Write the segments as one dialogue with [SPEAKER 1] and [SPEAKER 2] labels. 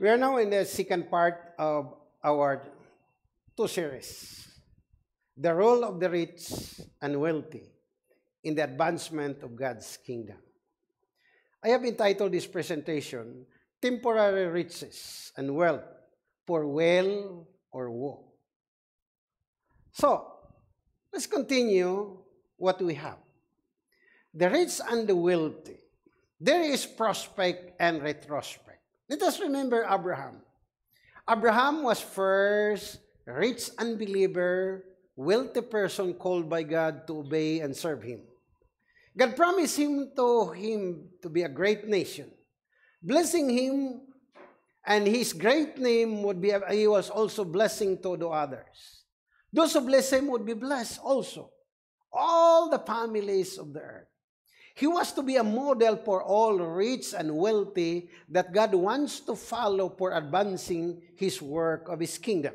[SPEAKER 1] We are now in the second part of our two series The Role of the Rich and Wealthy in the Advancement of God's Kingdom. I have entitled this presentation Temporary Riches and Wealth for Well or Woe. So, let's continue what we have. The rich and the wealthy. There is prospect and retrospect. Let us remember Abraham. Abraham was first rich unbeliever, wealthy person called by God to obey and serve him. God promised him to him to be a great nation, blessing him, and his great name would be. He was also blessing to the others. Those who bless him would be blessed also. All the families of the earth. He was to be a model for all rich and wealthy that God wants to follow for advancing His work of His kingdom.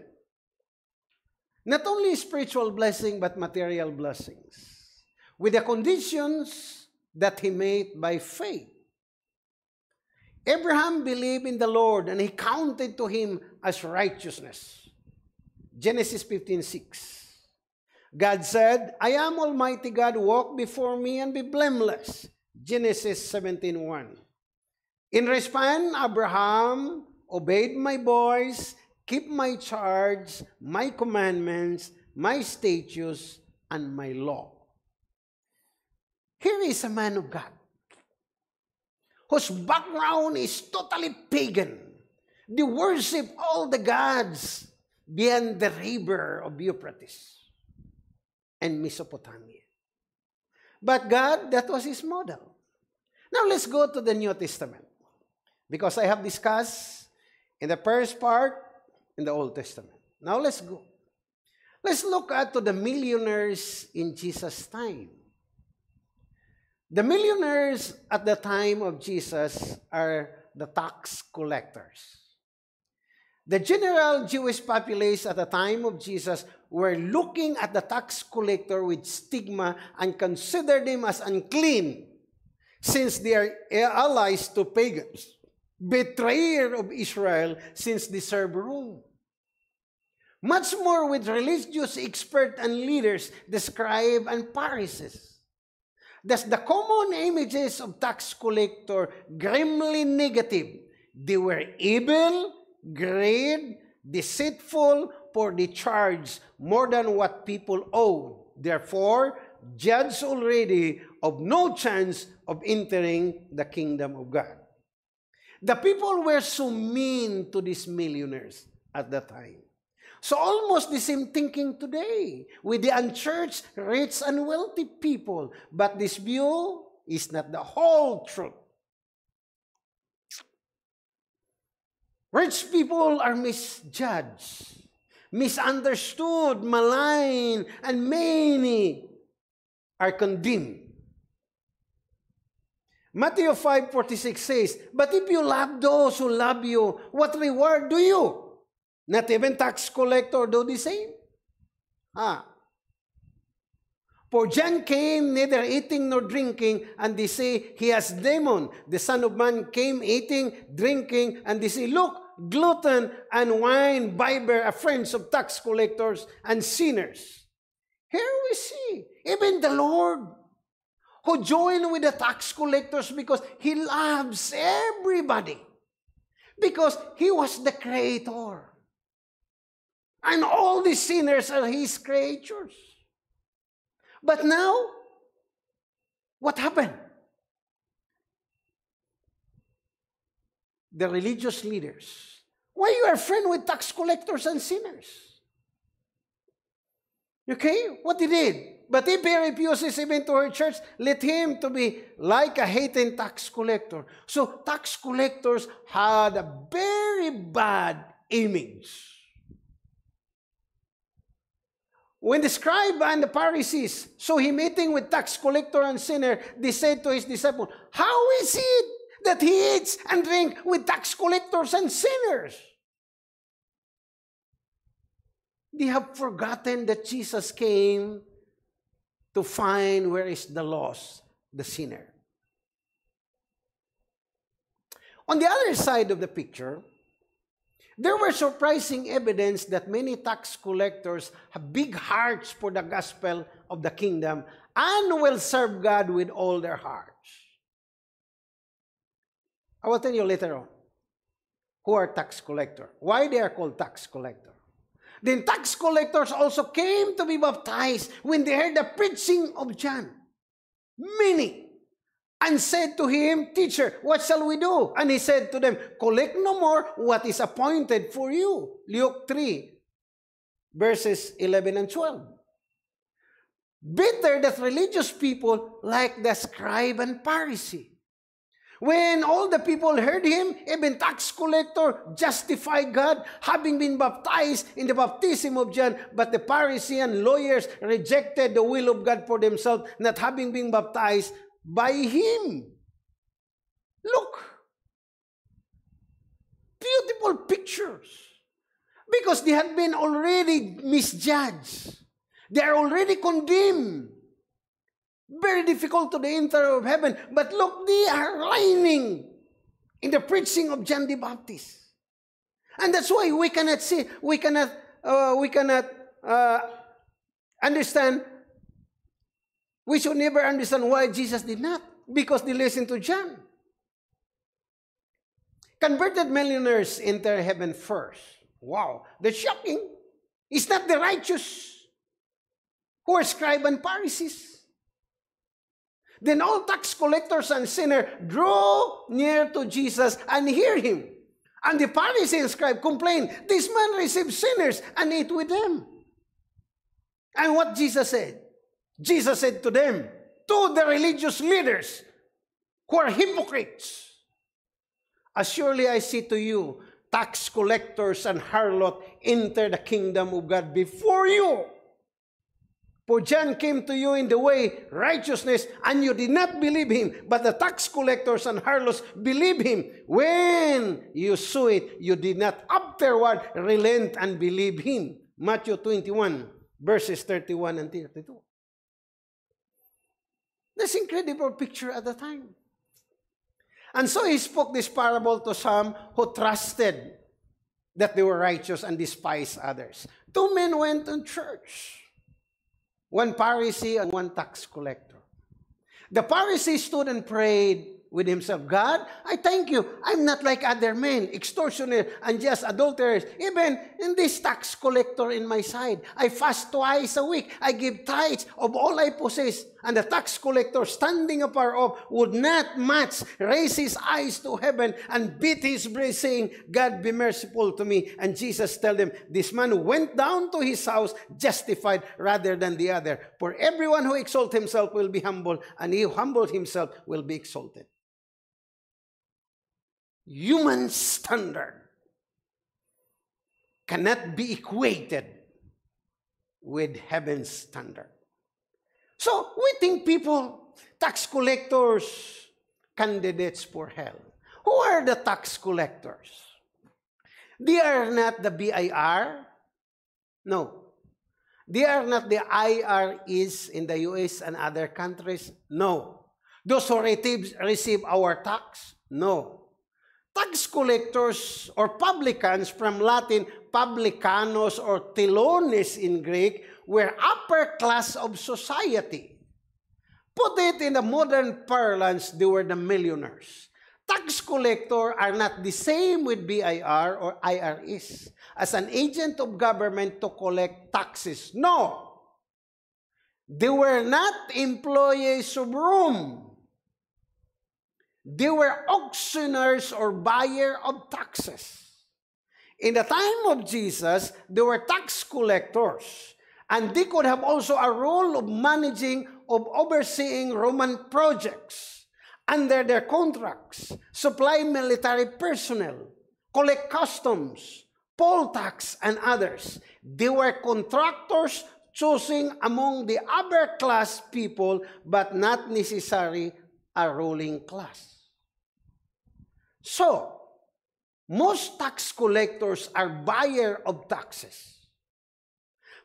[SPEAKER 1] Not only spiritual blessing, but material blessings. With the conditions that He made by faith. Abraham believed in the Lord and He counted to him as righteousness. Genesis 15 6. God said, I am Almighty God, walk before me and be blameless. Genesis 17.1 In response, Abraham obeyed my voice, keep my charge, my commandments, my statutes, and my law. Here is a man of God whose background is totally pagan. They worship all the gods beyond the river of Euphrates and Mesopotamia. But God, that was His model. Now let's go to the New Testament. Because I have discussed in the first part in the Old Testament. Now let's go. Let's look at to the millionaires in Jesus' time. The millionaires at the time of Jesus are the tax collectors. The general Jewish populace at the time of Jesus were looking at the tax collector with stigma and considered him as unclean since they are eh, allies to pagans, betrayer of Israel since they serve Rome. Much more with religious experts and leaders, the scribe and Pharisees. Thus, the common images of tax collector grimly negative. They were evil, greed, deceitful, for the charge more than what people owe. Therefore, judged already of no chance of entering the kingdom of God. The people were so mean to these millionaires at that time. So almost the same thinking today with the unchurched, rich, and wealthy people. But this view is not the whole truth. Rich people are misjudged misunderstood, maligned, and many are condemned. Matthew 5:46 says, But if you love those who love you, what reward do you? Not even tax collector do the same. Ah. For John came neither eating nor drinking, and they say he has demon. The Son of Man came eating, drinking, and they say, Look, glutton, and wine bibber are friends of tax collectors and sinners. Here we see, even the Lord who joined with the tax collectors because he loves everybody. Because he was the creator. And all the sinners are his creatures. But now, what happened? The religious leaders. Why you are friend with tax collectors and sinners? Okay, what he did. But if he refuses even to her church, let him to be like a hating tax collector. So tax collectors had a very bad image. When the scribe and the Pharisees saw him meeting with tax collector and sinner, they said to his disciples, How is it that he eats and drinks with tax collectors and sinners. They have forgotten that Jesus came to find where is the lost, the sinner. On the other side of the picture, There were surprising evidence that many tax collectors have big hearts for the gospel of the kingdom and will serve God with all their hearts. I will tell you later on who are tax collector, why they are called tax collector. Then tax collectors also came to be baptized when they heard the preaching of John. Many and said to him, Teacher, what shall we do? And he said to them, Collect no more what is appointed for you. Luke 3, verses 11 and 12. Bitter that religious people like the scribe and Pharisee. When all the people heard him, even tax collector justified God, having been baptized in the baptism of John, but the Pharisee and lawyers rejected the will of God for themselves, not having been baptized by him. Look. Beautiful pictures. Because they had been already misjudged. They are already condemned. Very difficult to enter of heaven. But look, they are lining in the preaching of John the Baptist. And that's why we cannot see, we cannot, uh, we cannot uh, understand we should never understand why Jesus did not. Because they listened to John. Converted millionaires enter heaven first. Wow, that's shocking. It's not the righteous who are scribe and Pharisees. Then all tax collectors and sinners draw near to Jesus and hear him. And the Pharisees and scribe complain, This man received sinners and ate with them. And what Jesus said? Jesus said to them, to the religious leaders who are hypocrites, As surely I say to you, tax collectors and harlot enter the kingdom of God before you. For John came to you in the way righteousness, and you did not believe him. But the tax collectors and harlots believe him. When you saw it, you did not afterward relent and believe him. Matthew 21, verses 31 and 32. This incredible picture at the time. And so he spoke this parable to some who trusted that they were righteous and despised others. Two men went to church. One Pharisee and one tax collector. The Pharisee stood and prayed with himself, God, I thank you. I'm not like other men, extortioners, and just adulterers. Even in this tax collector in my side, I fast twice a week. I give tithes of all I possess. And the tax collector, standing afar off, would not match, raise his eyes to heaven, and beat his breast, saying, God, be merciful to me. And Jesus tell them, this man went down to his house justified rather than the other. For everyone who exalts himself will be humbled, and he who humbles himself will be exalted human standard cannot be equated with heaven's standard. So we think people, tax collectors, candidates for hell. Who are the tax collectors? They are not the BIR. No. They are not the IRS in the US and other countries. No. Those who receive our tax? No tax collectors or publicans from Latin, publicanos or telones in Greek, were upper class of society. Put it in the modern parlance, they were the millionaires. Tax collector are not the same with BIR or IRS as an agent of government to collect taxes. No. They were not employees of Rome. They were auctioneers or buyer of taxes. In the time of Jesus, they were tax collectors. And they could have also a role of managing, of overseeing Roman projects under their contracts, supply military personnel, collect customs, poll tax, and others. They were contractors choosing among the upper class people, but not necessarily a ruling class. So, most tax collectors are buyer of taxes.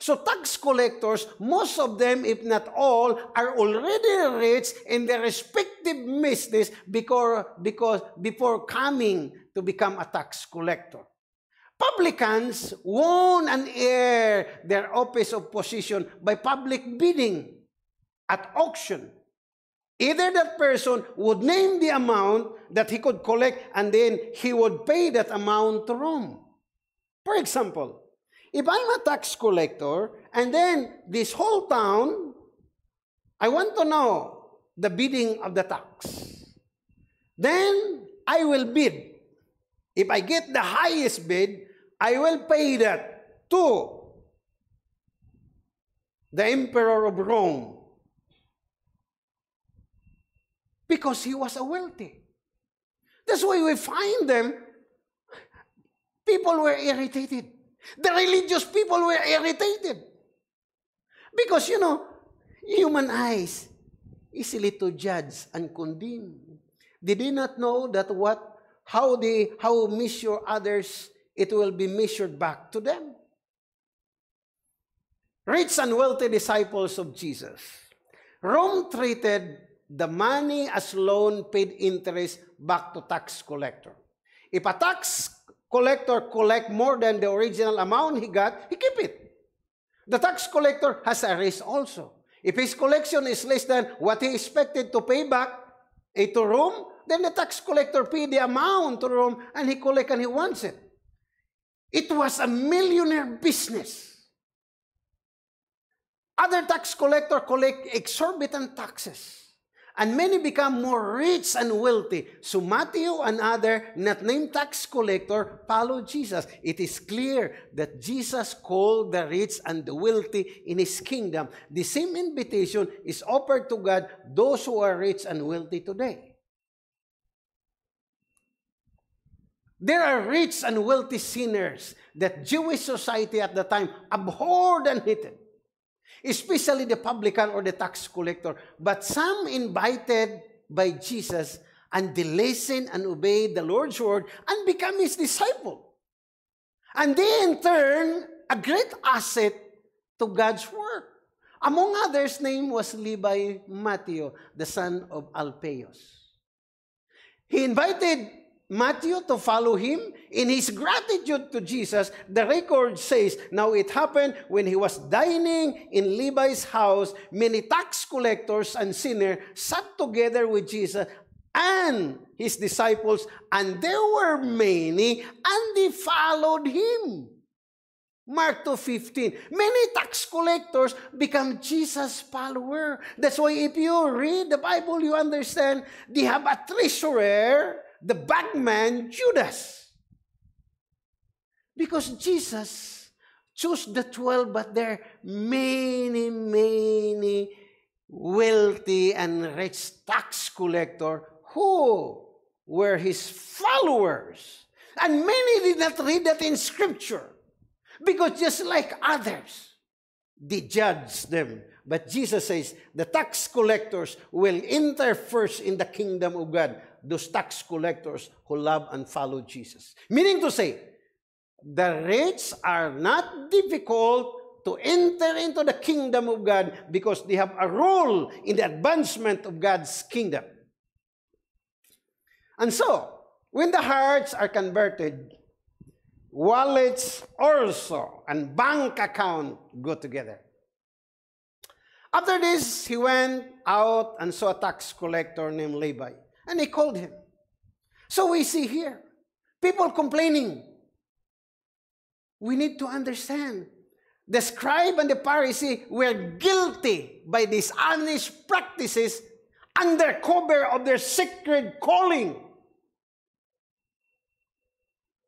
[SPEAKER 1] So tax collectors, most of them, if not all, are already rich in their respective business because, because before coming to become a tax collector. Publicans won and air their office of position by public bidding at auction. Either that person would name the amount that he could collect and then he would pay that amount to Rome. For example, if I'm a tax collector and then this whole town, I want to know the bidding of the tax. Then I will bid. If I get the highest bid, I will pay that to the Emperor of Rome because he was a wealthy. That's why we find them, people were irritated. The religious people were irritated. Because, you know, human eyes easily to judge and condemn. Did they not know that what, how they, how measure others it will be measured back to them. Rich and wealthy disciples of Jesus. Rome treated the money as loan paid interest back to tax collector. If a tax collector collect more than the original amount he got, he keep it. The tax collector has a risk also. If his collection is less than what he expected to pay back eh, to Rome, then the tax collector pay the amount to Rome and he collect and he wants it. It was a millionaire business. Other tax collector collect exorbitant taxes. And many become more rich and wealthy. So Matthew and other not named tax collector follow Jesus. It is clear that Jesus called the rich and the wealthy in his kingdom. The same invitation is offered to God, those who are rich and wealthy today. There are rich and wealthy sinners that Jewish society at the time abhorred and hated, especially the publican or the tax collector. But some invited by Jesus and they listened and obeyed the Lord's word and become his disciple. And they in turn a great asset to God's work. Among others, name was Levi Matthew, the son of Alphaeus. He invited Matthew to follow him. In his gratitude to Jesus, the record says, Now it happened when he was dining in Levi's house, many tax collectors and sinners sat together with Jesus and his disciples, and there were many, and they followed him. Mark 2.15. Many tax collectors become Jesus' follower. That's why if you read the Bible, you understand they have a treasurer the bagman Judas. Because Jesus chose the 12, but there are many, many wealthy and rich tax collector who were his followers. And many did not read that in scripture. Because just like others, they judge them. But Jesus says, the tax collectors will enter first in the kingdom of God those tax collectors who love and follow Jesus. Meaning to say, the rich are not difficult to enter into the kingdom of God because they have a role in the advancement of God's kingdom. And so, when the hearts are converted, wallets also and bank account go together. After this, he went out and saw a tax collector named Levi. And they called him. So we see here, people complaining. We need to understand. The scribe and the Pharisee were guilty by these honest practices under cover of their sacred calling.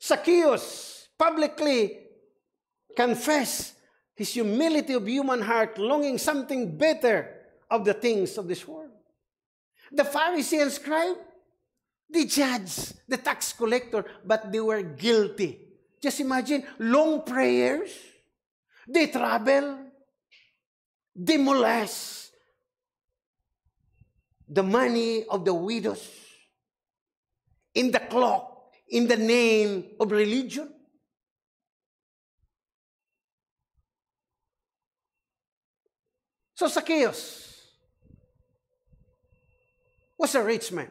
[SPEAKER 1] Zacchaeus publicly confessed his humility of human heart, longing something better of the things of this world. The Pharisee and scribe, they judged the tax collector, but they were guilty. Just imagine, long prayers, they travel, they molest the money of the widows in the clock, in the name of religion. So Zacchaeus, was a rich man.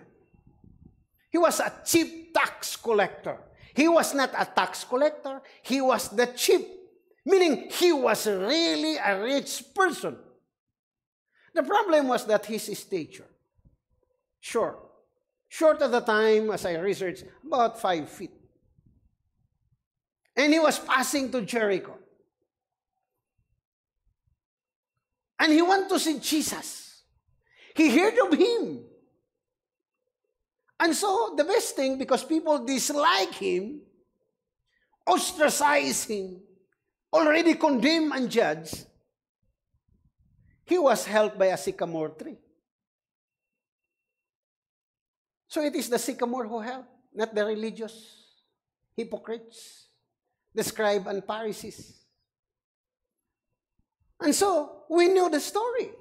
[SPEAKER 1] He was a chief tax collector. He was not a tax collector. He was the chief, meaning he was really a rich person. The problem was that his stature, short, short at the time, as I researched, about five feet. And he was passing to Jericho. And he went to see Jesus. He heard of him. And so, the best thing, because people dislike him, ostracize him, already condemn and judge, he was helped by a sycamore tree. So it is the sycamore who helped, not the religious hypocrites, the scribe and Pharisees. And so, we know the story.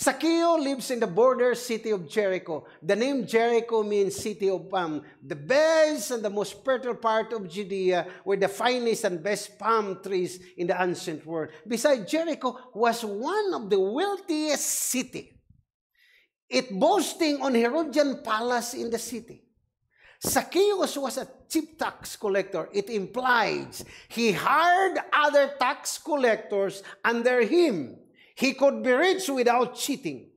[SPEAKER 1] Zacchaeus lives in the border city of Jericho. The name Jericho means city of palm. The best and the most fertile part of Judea were the finest and best palm trees in the ancient world. Besides, Jericho was one of the wealthiest city. It boasting on Herodian palace in the city. Zacchaeus was a chief tax collector. It implies he hired other tax collectors under him he could be rich without cheating.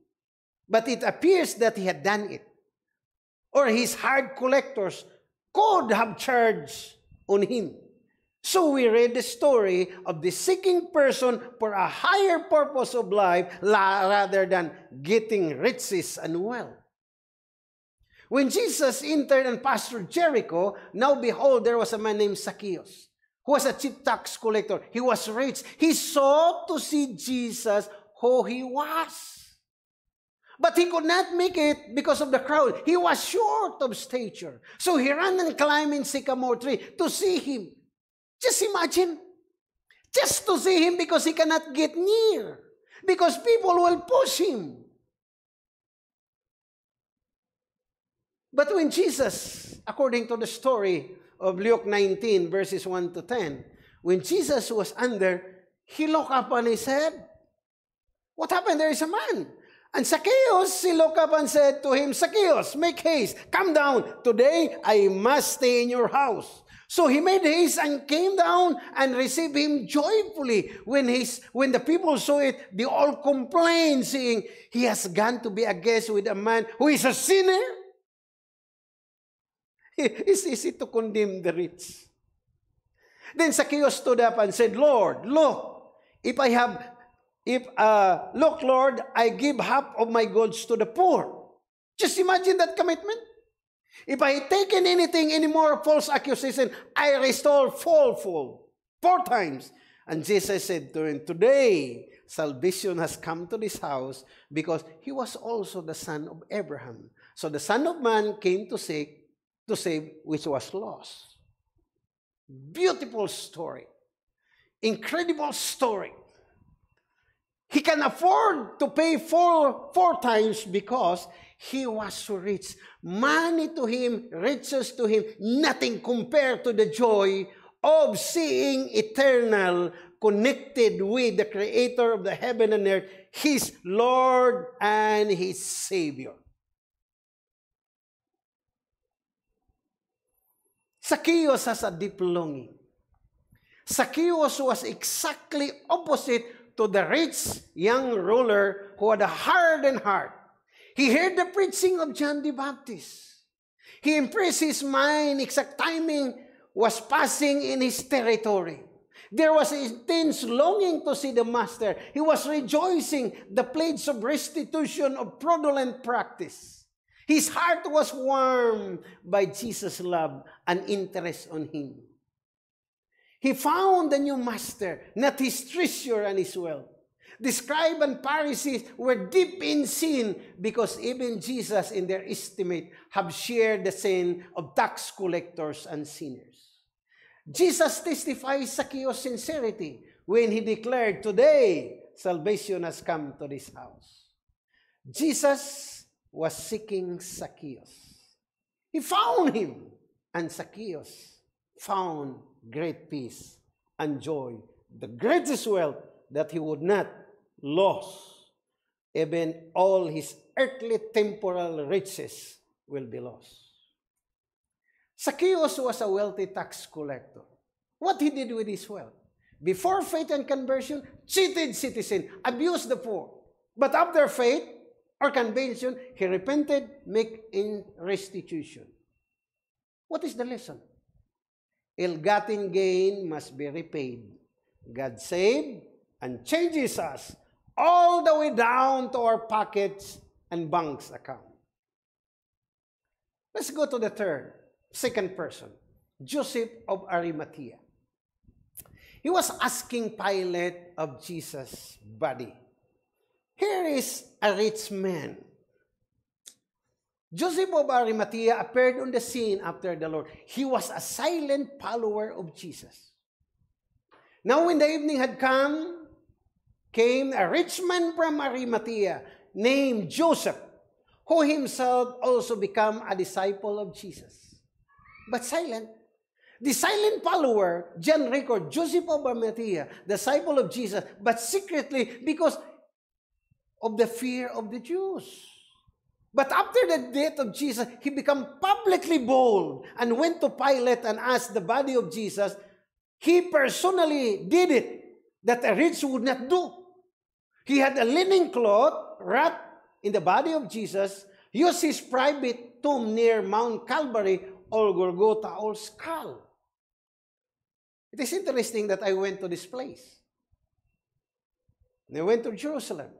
[SPEAKER 1] But it appears that he had done it. Or his hard collectors could have charged on him. So we read the story of the seeking person for a higher purpose of life rather than getting riches and wealth. When Jesus entered and pastored Jericho, now behold, there was a man named Zacchaeus who was a chief tax collector. He was rich. He sought to see Jesus who he was. But he could not make it because of the crowd. He was short of stature. So he ran and climbed in sycamore tree to see him. Just imagine. Just to see him because he cannot get near. Because people will push him. But when Jesus, according to the story, of Luke 19, verses 1 to 10, when Jesus was under, he looked up and he said, What happened? There is a man. And Zacchaeus, he looked up and said to him, Zacchaeus, make haste, come down. Today I must stay in your house. So he made haste and came down and received him joyfully. When, his, when the people saw it, they all complained, saying, He has gone to be a guest with a man who is a sinner. It's easy to condemn the rich. Then Zacchaeus stood up and said, Lord, look, if I have, if, uh, look, Lord, I give half of my goods to the poor. Just imagine that commitment. If I taken anything, any more false accusation, I restore fourfold, four times. And Jesus said to him, Today salvation has come to this house because he was also the son of Abraham. So the Son of Man came to seek to save which was lost. Beautiful story. Incredible story. He can afford to pay four, four times because he was so rich. Money to him, riches to him, nothing compared to the joy of seeing eternal connected with the creator of the heaven and earth, his Lord and his Savior. Zacchaeus has a deep longing. Zacchaeus was exactly opposite to the rich young ruler who had a hardened heart. He heard the preaching of John the Baptist. He impressed his mind, exact timing was passing in his territory. There was intense longing to see the master. He was rejoicing the pledge of restitution of fraudulent practice. His heart was warmed by Jesus' love and interest on him. He found a new master, not his treasure and his wealth. The scribe and Pharisees were deep in sin because even Jesus, in their estimate, have shared the sin of tax collectors and sinners. Jesus testifies Zacchaeus' sincerity when he declared, Today, salvation has come to this house. Jesus was seeking Zacchaeus. He found him, and Zacchaeus found great peace and joy, the greatest wealth that he would not lose. Even all his earthly temporal riches will be lost. Zacchaeus was a wealthy tax collector. What he did with his wealth? Before faith and conversion, cheated citizen, abused the poor. But after faith or conversion, he repented, make in restitution. What is the lesson? Ill-gotten gain must be repaid. God saved and changes us all the way down to our pockets and banks account. Let's go to the third, second person, Joseph of Arimathea. He was asking Pilate of Jesus' body. Here is a rich man. Joseph of Arimathea appeared on the scene after the Lord. He was a silent follower of Jesus. Now when the evening had come, came a rich man from Arimathea named Joseph, who himself also became a disciple of Jesus. But silent. The silent follower, John record, Joseph of Arimathea, disciple of Jesus, but secretly because of the fear of the Jews. But after the death of Jesus, he became publicly bold and went to Pilate and asked the body of Jesus. He personally did it that a rich would not do. He had a linen cloth wrapped in the body of Jesus, used his private tomb near Mount Calvary or Golgotha or skull. It is interesting that I went to this place. And I went to Jerusalem.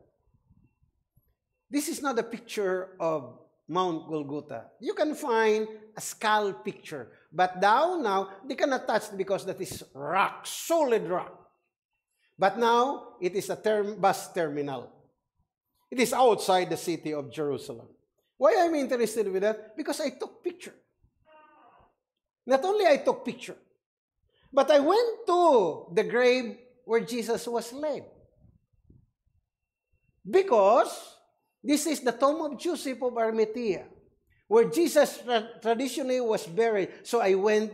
[SPEAKER 1] This is not a picture of Mount Golgotha. You can find a skull picture. But now, now, they cannot touch because that is rock, solid rock. But now, it is a term, bus terminal. It is outside the city of Jerusalem. Why I am interested with that? Because I took picture. Not only I took picture, but I went to the grave where Jesus was laid. Because this is the tomb of Joseph of Arimathea, where Jesus tra traditionally was buried. So I went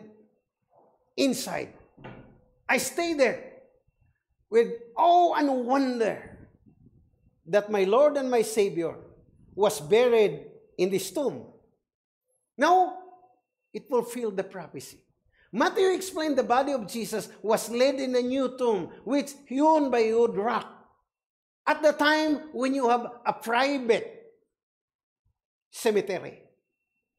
[SPEAKER 1] inside. I stayed there with awe and wonder that my Lord and my Savior was buried in this tomb. Now, it fulfilled the prophecy. Matthew explained the body of Jesus was laid in a new tomb, which hewn by wood rock. At the time when you have a private cemetery,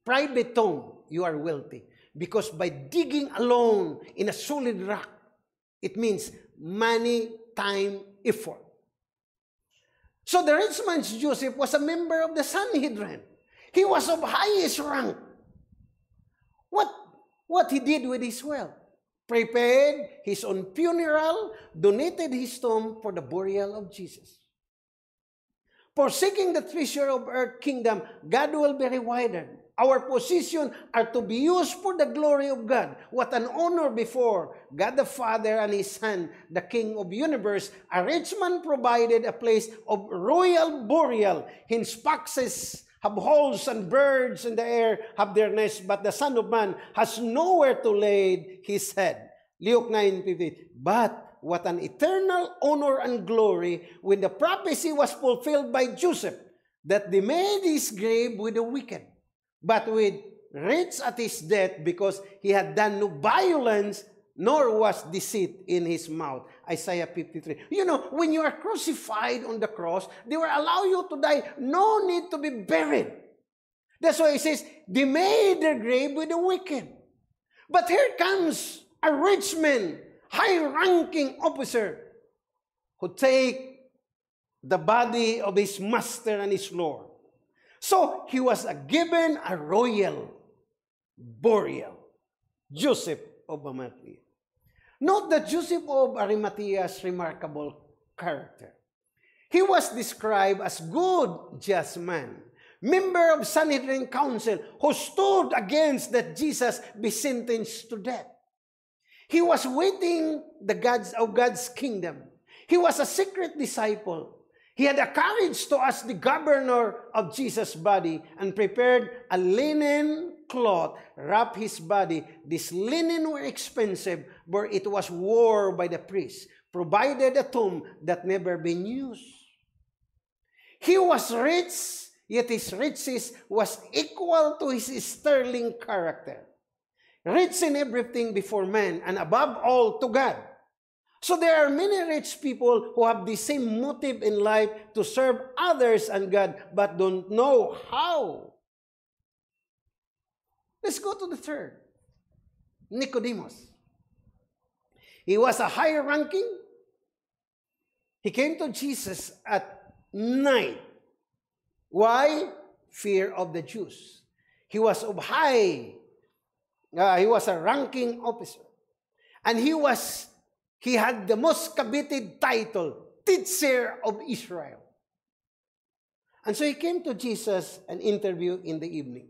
[SPEAKER 1] private tomb, you are wealthy. Because by digging alone in a solid rock, it means money, time, effort. So the rich man Joseph was a member of the Sanhedrin. He was of highest rank. What what he did with his wealth. Prepared his own funeral, donated his tomb for the burial of Jesus. Forsaking the treasure of earth kingdom, God will be rewarded. Our position are to be used for the glory of God. What an honor before God the Father and His Son, the King of universe. A rich man provided a place of royal burial. Hence foxes have holes and birds in the air have their nests, but the Son of Man has nowhere to lay his head. Luke 9:50. But what an eternal honor and glory when the prophecy was fulfilled by Joseph that they made his grave with the wicked, but with rich at his death because he had done no violence nor was deceit in his mouth. Isaiah 53. You know, when you are crucified on the cross, they will allow you to die. No need to be buried. That's why it says, they made their grave with the wicked. But here comes a rich man, high-ranking officer, who take the body of his master and his lord. So he was given a royal burial. Joseph of Arimathea. Note that Joseph of Arimathea's remarkable character. He was described as good, just man, member of Sanhedrin council who stood against that Jesus be sentenced to death. He was waiting the gods of God's kingdom. He was a secret disciple. He had the courage to ask the governor of Jesus' body and prepared a linen cloth, wrap his body. This linen were expensive, but it was wore by the priest, provided a tomb that never been used. He was rich, yet his riches was equal to his sterling character. Rich in everything before men, and above all to God. So there are many rich people who have the same motive in life to serve others and God, but don't know how. Let's go to the third. Nicodemus. He was a higher ranking. He came to Jesus at night. Why? Fear of the Jews. He was of high. Uh, he was a ranking officer. And he was he had the most coveted title, Teacher of Israel. And so he came to Jesus an interview in the evening.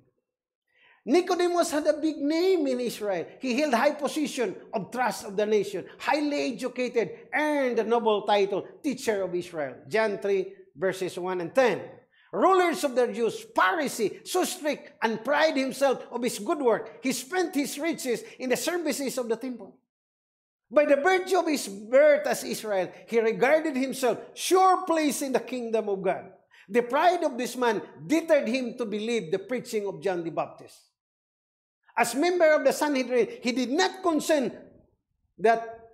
[SPEAKER 1] Nicodemus had a big name in Israel. He held high position of trust of the nation, highly educated, earned the noble title, Teacher of Israel. John 3, verses 1 and 10. Rulers of the Jews, Pharisee, so strict and pride himself of his good work. He spent his riches in the services of the temple. By the virtue of his birth as Israel, he regarded himself sure place in the kingdom of God. The pride of this man deterred him to believe the preaching of John the Baptist. As member of the Sanhedrin, he did not consent that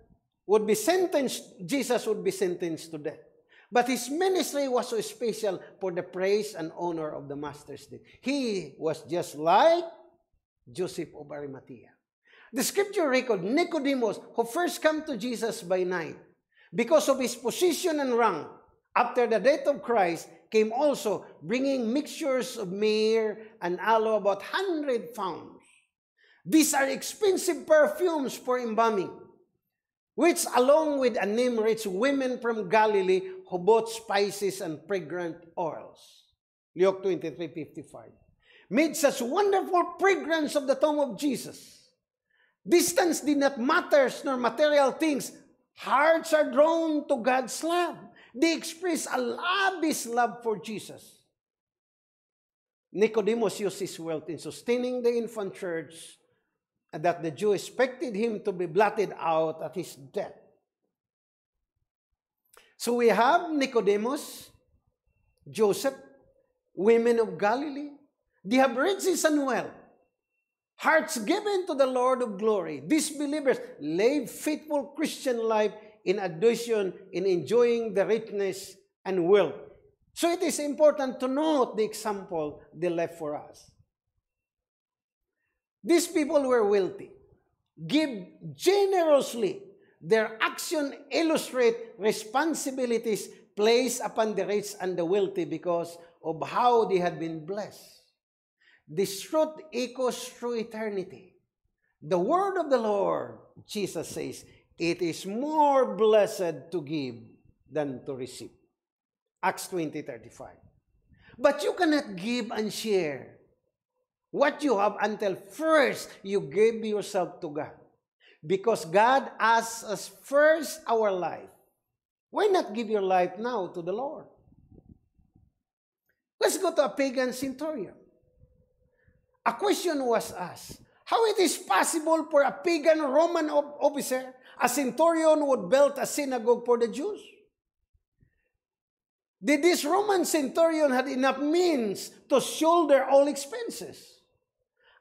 [SPEAKER 1] would be sentenced, Jesus would be sentenced to death. But his ministry was so special for the praise and honor of the Master's day. He was just like Joseph of Arimathea. The scripture record Nicodemus, who first came to Jesus by night, because of his position and rank, after the death of Christ, came also bringing mixtures of myrrh and aloe, about 100 pounds. These are expensive perfumes for embalming, which along with a name rich women from Galilee who bought spices and fragrant oils. Luke 23, 55. Made such wonderful fragrance of the tomb of Jesus Distance did not matter, nor material things. Hearts are drawn to God's love. They express a lavish love for Jesus. Nicodemus used his wealth in sustaining the infant church and that the Jew expected him to be blotted out at his death. So we have Nicodemus, Joseph, women of Galilee. They have riches and. Hearts given to the Lord of glory. These believers live faithful Christian life in addition in enjoying the richness and wealth. So it is important to note the example they left for us. These people were wealthy, give generously. Their action illustrate responsibilities placed upon the rich and the wealthy because of how they had been blessed. This truth echoes through eternity. The word of the Lord, Jesus says, it is more blessed to give than to receive. Acts 20, 35. But you cannot give and share what you have until first you give yourself to God. Because God asks us first our life. Why not give your life now to the Lord? Let's go to a pagan centurion. A question was asked, how it is possible for a pagan Roman officer, a centurion would build a synagogue for the Jews? Did this Roman centurion had enough means to shoulder all expenses?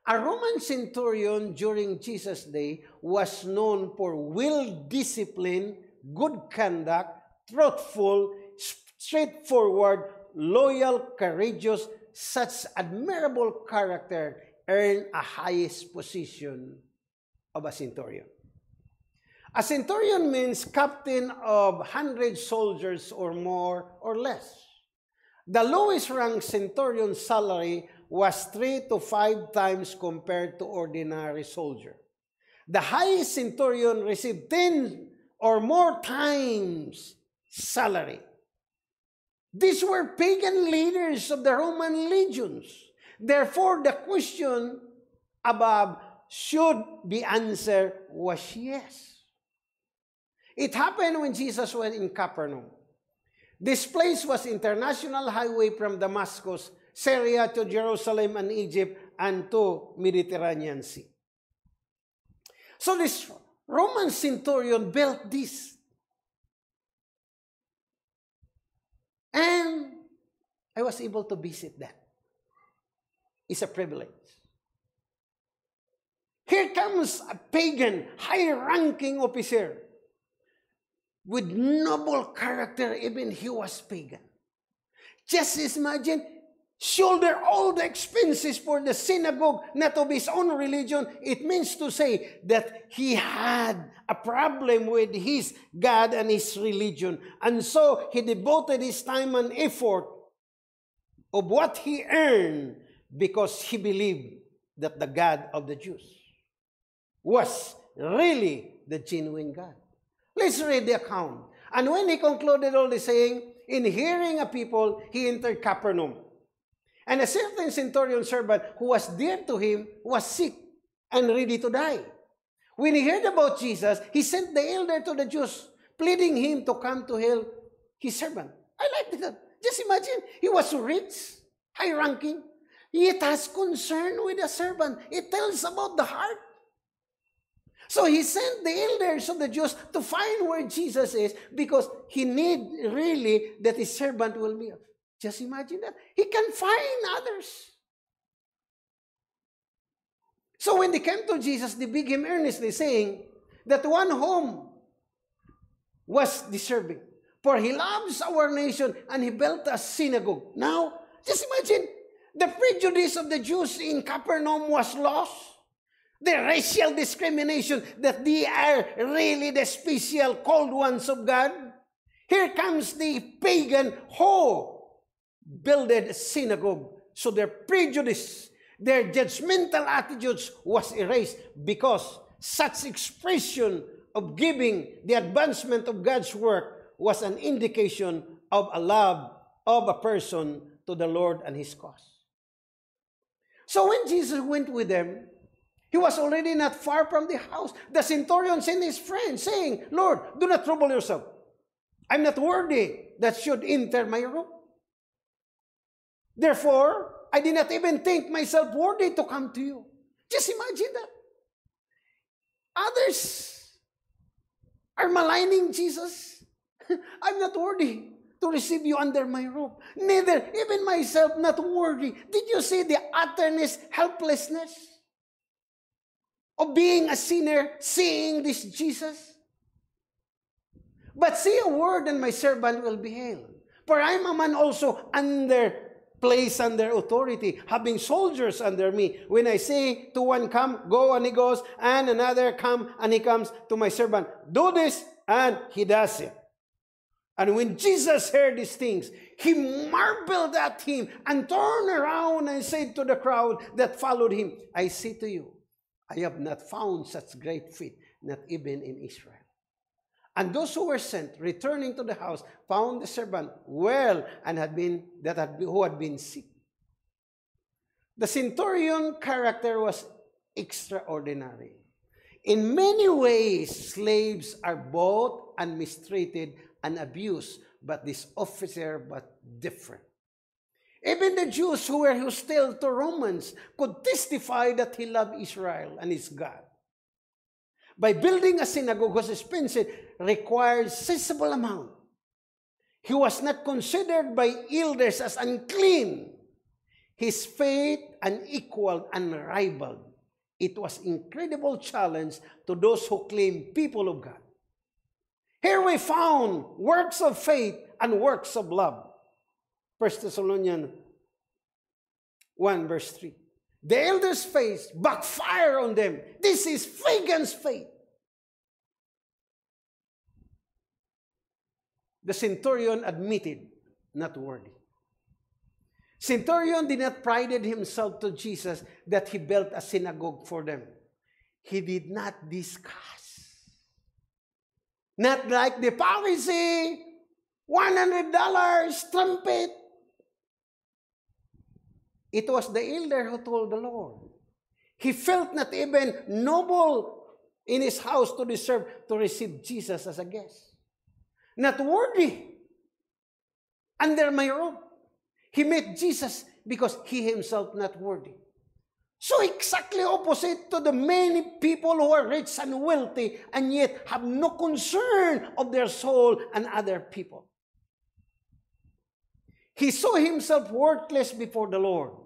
[SPEAKER 1] A Roman centurion during Jesus' day was known for will discipline, good conduct, truthful, straightforward, loyal, courageous, such admirable character earn a highest position of a centurion. A centurion means captain of 100 soldiers or more or less. The lowest rank centurion salary was three to five times compared to ordinary soldier. The highest centurion received 10 or more times salary. These were pagan leaders of the Roman legions. Therefore, the question above should be answered was yes. It happened when Jesus went in Capernaum. This place was international highway from Damascus, Syria to Jerusalem and Egypt and to Mediterranean Sea. So this Roman centurion built this And I was able to visit that. It's a privilege. Here comes a pagan, high-ranking officer with noble character, even he was pagan. Just imagine, shoulder all the expenses for the synagogue, not of his own religion. It means to say that he had a problem with his God and his religion. And so he devoted his time and effort of what he earned because he believed that the God of the Jews was really the genuine God. Let's read the account. And when he concluded all the saying, in hearing a people, he entered Capernaum. And a certain centurion servant who was dear to him was sick and ready to die. When he heard about Jesus, he sent the elder to the Jews, pleading him to come to heal his servant. I like that. Just imagine, he was rich, high ranking, yet has concern with the servant. It tells about the heart. So he sent the elders of the Jews to find where Jesus is because he need really that his servant will be. Just imagine that. He can find others. So when they came to Jesus, they begged him earnestly, saying that one home was deserving. For he loves our nation and he built a synagogue. Now, just imagine the prejudice of the Jews in Capernaum was lost the racial discrimination that they are really the special called ones of God. Here comes the pagan who builded a synagogue. So their prejudice, their judgmental attitudes was erased because such expression of giving the advancement of God's work was an indication of a love of a person to the Lord and his cause. So when Jesus went with them, he was already not far from the house. The centurion sent his friend, saying, Lord, do not trouble yourself. I'm not worthy that should enter my room. Therefore, I did not even think myself worthy to come to you. Just imagine that. Others are maligning Jesus. I'm not worthy to receive you under my roof. Neither, even myself, not worthy. Did you see the utterness, helplessness? of being a sinner, seeing this Jesus? But say a word, and my servant will be healed. For I am a man also under place under authority, having soldiers under me. When I say to one, come, go, and he goes, and another, come, and he comes to my servant, do this, and he does it. And when Jesus heard these things, he marveled at him and turned around and said to the crowd that followed him, I say to you, I have not found such great faith, not even in Israel. And those who were sent, returning to the house, found the servant well and had been that had who had been sick. The centurion character was extraordinary. In many ways, slaves are bought and mistreated and abused, but this officer was different. Even the Jews who were hostile to Romans could testify that he loved Israel and his God. By building a synagogue whose expense required sizable amount, he was not considered by elders as unclean. His faith unequaled, unrivaled. It was incredible challenge to those who claim people of God. Here we found works of faith and works of love. 1 Thessalonians 1 verse 3. The elders' faith backfire on them. This is pagan's faith. The centurion admitted, not worthy. Centurion did not prided himself to Jesus that he built a synagogue for them. He did not discuss. Not like the Pharisee, $100 trumpet, it was the elder who told the Lord. He felt not even noble in his house to deserve to receive Jesus as a guest. Not worthy. Under my roof. He met Jesus because he himself not worthy. So exactly opposite to the many people who are rich and wealthy and yet have no concern of their soul and other people. He saw himself worthless before the Lord.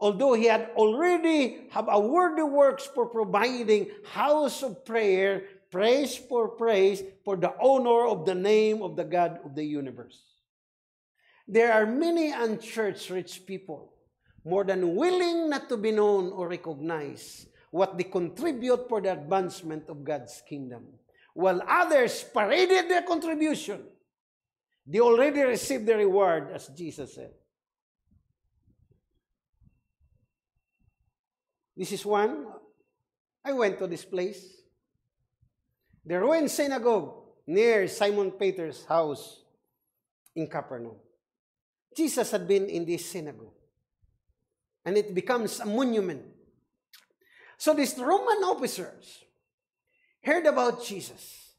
[SPEAKER 1] Although he had already have a worthy works for providing house of prayer, praise for praise, for the honor of the name of the God of the universe. There are many unchurched rich people, more than willing not to be known or recognized, what they contribute for the advancement of God's kingdom. While others paraded their contribution, they already received the reward, as Jesus said. This is one. I went to this place. The ruined synagogue near Simon Peter's house in Capernaum. Jesus had been in this synagogue. And it becomes a monument. So these Roman officers heard about Jesus.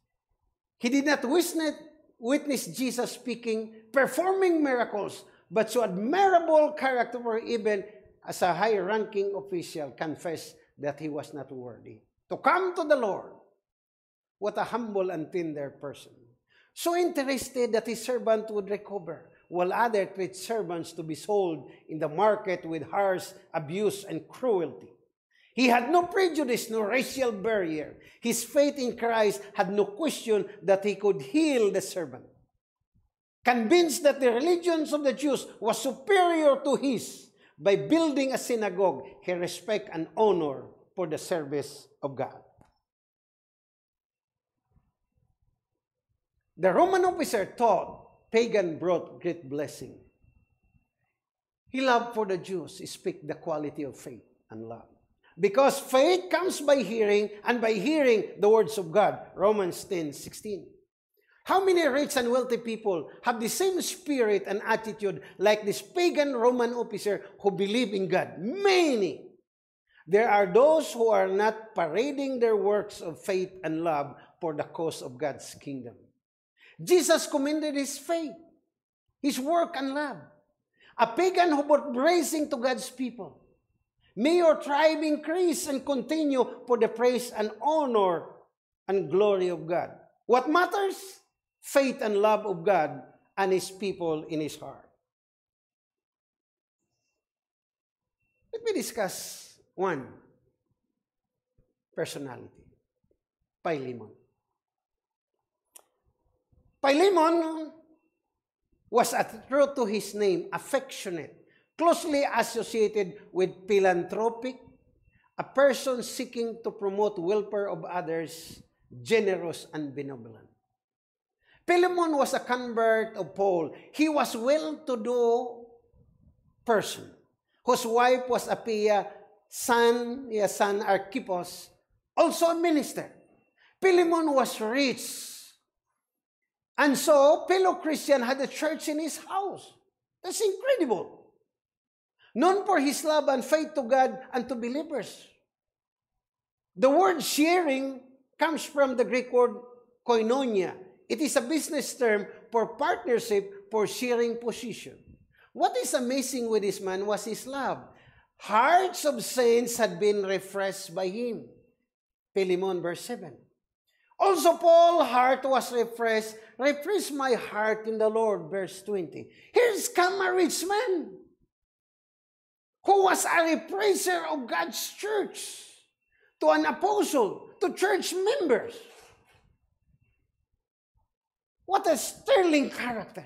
[SPEAKER 1] He did not witness, witness Jesus speaking, performing miracles, but so admirable character even as a high-ranking official, confessed that he was not worthy to come to the Lord. What a humble and tender person. So interested that his servant would recover, while other treat servants to be sold in the market with harsh abuse and cruelty. He had no prejudice, no racial barrier. His faith in Christ had no question that he could heal the servant. Convinced that the religions of the Jews was superior to his, by building a synagogue, he respect and honor for the service of God. The Roman officer thought pagan brought great blessing. He loved for the Jews he speak the quality of faith and love. Because faith comes by hearing, and by hearing the words of God. Romans 10, 16. How many rich and wealthy people have the same spirit and attitude like this pagan Roman officer who believe in God? Many. There are those who are not parading their works of faith and love for the cause of God's kingdom. Jesus commended his faith, his work and love. A pagan who brought blessing to God's people. May your tribe increase and continue for the praise and honor and glory of God. What matters? Faith and love of God and His people in His heart. Let me discuss one personality, Philemon. Philemon was true to his name, affectionate, closely associated with philanthropic, a person seeking to promote welfare of others, generous and benevolent. Philemon was a convert of Paul. He was a well-to-do person whose wife was Apphia, son, yeah, son Archippus, also a minister. Philemon was rich. And so, fellow Christian had a church in his house. That's incredible. Known for his love and faith to God and to believers. The word sharing comes from the Greek word koinonia, It is a business term for partnership for sharing position. What is amazing with this man was his love. Hearts of saints had been refreshed by him. Philemon verse 7. Also Paul's heart was refreshed. Refresh my heart in the Lord, verse 20. Here's come a rich man who was a repraiser of God's church to an apostle, to church members. What a sterling character.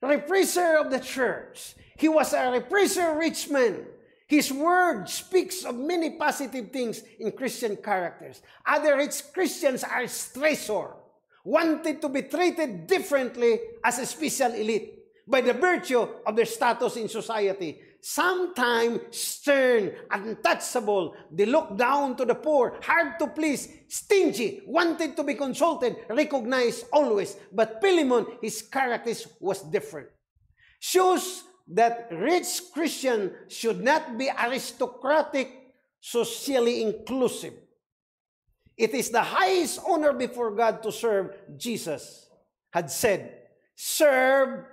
[SPEAKER 1] Repraiser of the church. He was a repraiser rich man. His word speaks of many positive things in Christian characters. Other rich Christians are stressor, wanted to be treated differently as a special elite by the virtue of their status in society sometimes stern, untouchable. They look down to the poor, hard to please, stingy, wanted to be consulted, recognized always. But Philemon, his character was different. Shows that rich Christian should not be aristocratic, socially inclusive. It is the highest honor before God to serve, Jesus had said, serve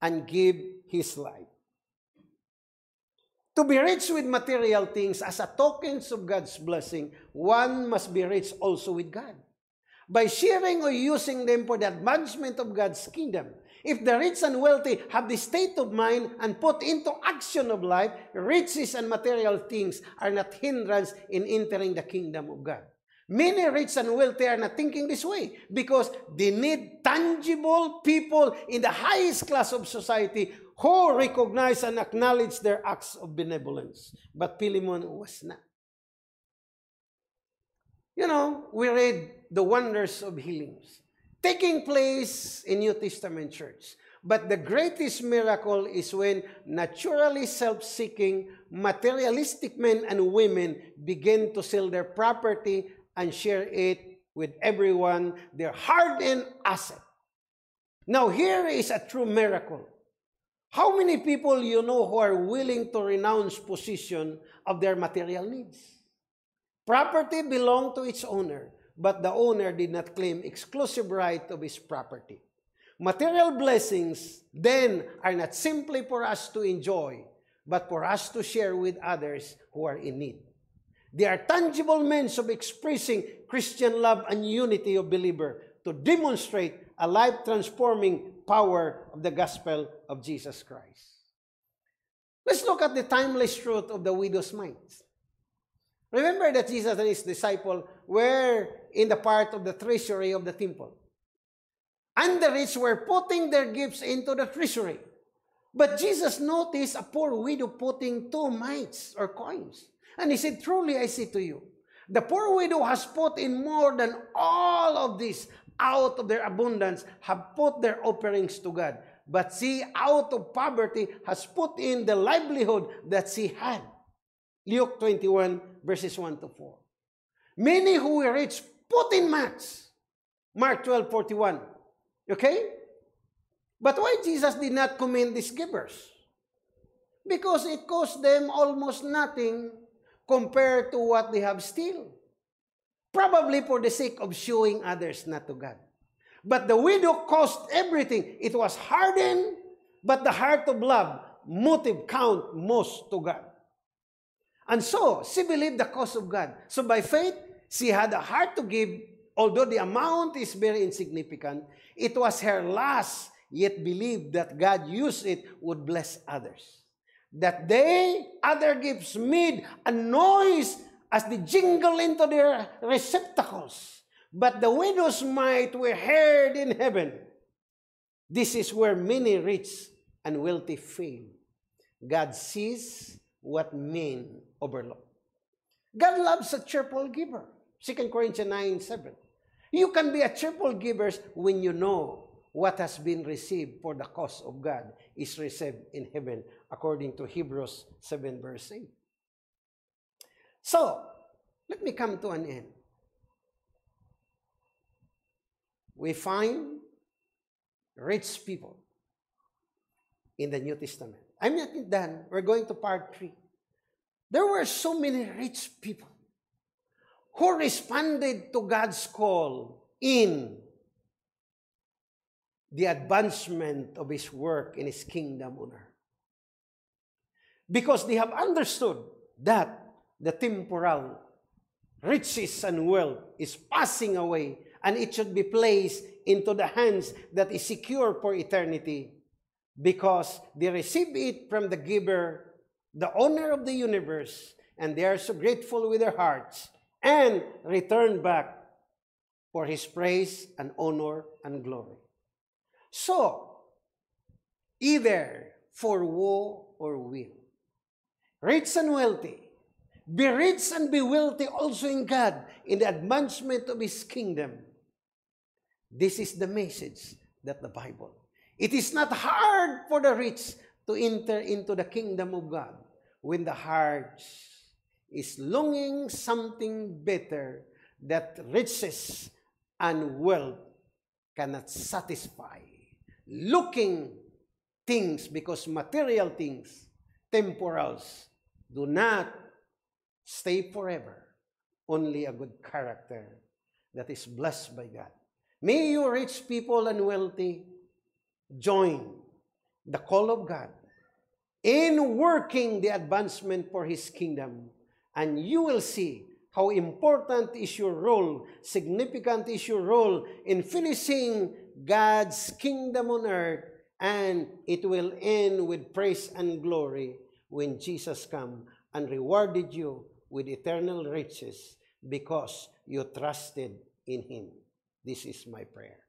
[SPEAKER 1] and give his life. To be rich with material things as a tokens of God's blessing, one must be rich also with God. By sharing or using them for the advancement of God's kingdom, If the rich and wealthy have the state of mind and put into action of life, riches and material things are not hindrance in entering the kingdom of God. Many rich and wealthy are not thinking this way because they need tangible people in the highest class of society who recognize and acknowledge their acts of benevolence. But Philemon was not. You know, we read the wonders of healings taking place in New Testament church. But the greatest miracle is when naturally self-seeking, materialistic men and women begin to sell their property and share it with everyone, their hard-earned asset. Now, here is a true miracle. How many people you know who are willing to renounce position of their material needs? Property belonged to its owner, but the owner did not claim exclusive right of his property. Material blessings then are not simply for us to enjoy, but for us to share with others who are in need. They are tangible means of expressing Christian love and unity of believer to demonstrate a life-transforming power of the gospel of Jesus Christ. Let's look at the timeless truth of the widow's mite. Remember that Jesus and his disciple were in the part of the treasury of the temple. And the rich were putting their gifts into the treasury. But Jesus noticed a poor widow putting two mites or coins. And he said, Truly I say to you, the poor widow has put in more than all of this out of their abundance, have put their offerings to God. But she, out of poverty, has put in the livelihood that she had. Luke 21, verses 1 to 4. Many who were rich put in max. Mark 12, 41. Okay? But why Jesus did not commend these givers? Because it cost them almost nothing compared to what they have still. Probably for the sake of showing others not to God. But the widow cost everything. It was hardened, but the heart of love, motive count most to God. And so, she believed the cause of God. So by faith, she had a heart to give, although the amount is very insignificant. It was her last, yet believed that God used it would bless others. That they, other gifts, made a noise as they jingle into their receptacles. But the widow's mite were heard in heaven. This is where many rich and wealthy fail. God sees what men overlook. God loves a cheerful giver. 2 Corinthians 9, 7. You can be a cheerful giver when you know what has been received for the cause of God is received in heaven, according to Hebrews 7, verse 8. So, let me come to an end. We find rich people in the New Testament. I'm not done. We're going to part 3. There were so many rich people who responded to God's call in the advancement of His work in His kingdom on earth. Because they have understood that the temporal riches and wealth is passing away and it should be placed into the hands that is secure for eternity because they receive it from the giver the owner of the universe, and they are so grateful with their hearts, and return back for his praise and honor and glory. So, either for woe or will, rich and wealthy, be rich and be wealthy also in God, in the advancement of His kingdom. This is the message that the Bible. It is not hard for the rich to enter into the kingdom of God when the heart is longing something better that riches and wealth cannot satisfy. Looking things because material things, temporals, do not stay forever. Only a good character that is blessed by God. May you rich people and wealthy join the call of God in working the advancement for His kingdom. And you will see how important is your role, significant is your role in finishing God's kingdom on earth and it will end with praise and glory when Jesus come and rewarded you with eternal riches because you trusted in him. This is my prayer.